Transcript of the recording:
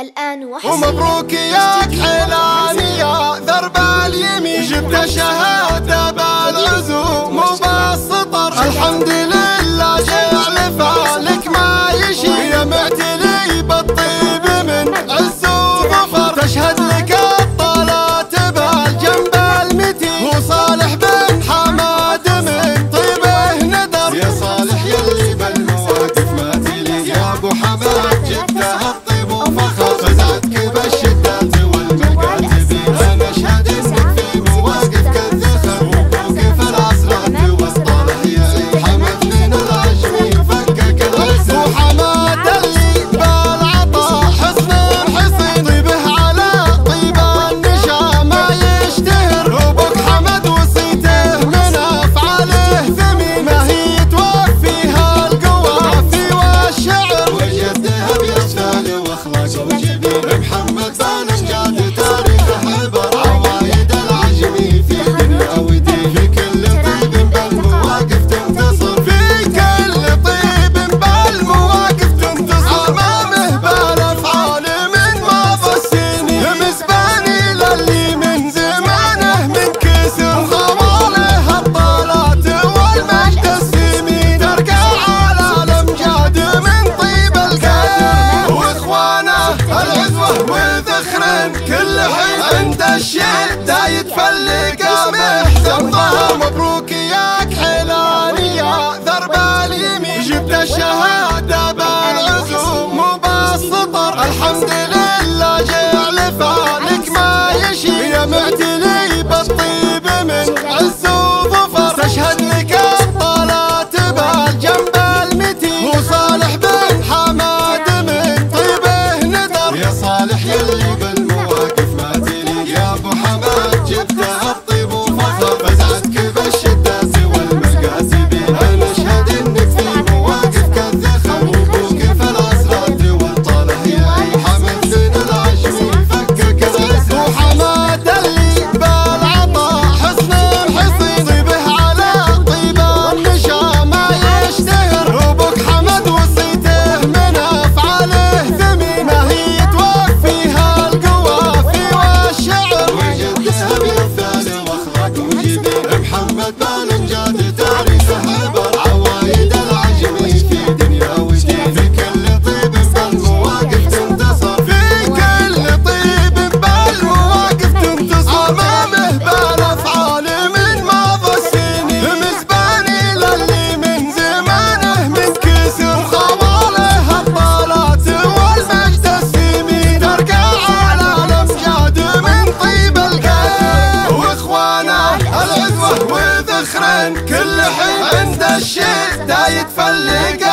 الآن وحسن ومبروك ياك حلاني يا درب اليمين جبت شهادة. محمد صالح الشيب دايد فلق محتم مبروك ياك حلالي يا ذرب اليمين جبت الشهادة بالعزوم مو بالسطر الحمد لله جعل فالك ما يشي. يا معتلي بالطيب من عز وظفر. استشهد لك الطلات بالجنب المتين. وصالح بن حماد من طيبه ندر يا صالح يلي كل حين بندشيت دا يتفلق